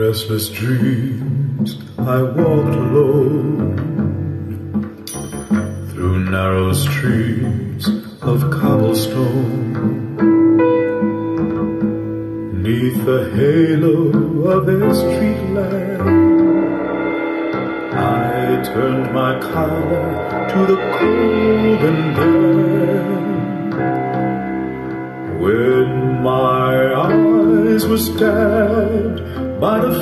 restless dreams I walked alone Through narrow streets of cobblestone. Neath the halo of their street lamp I turned my collar to the cold and damp. When my eyes were stabbed of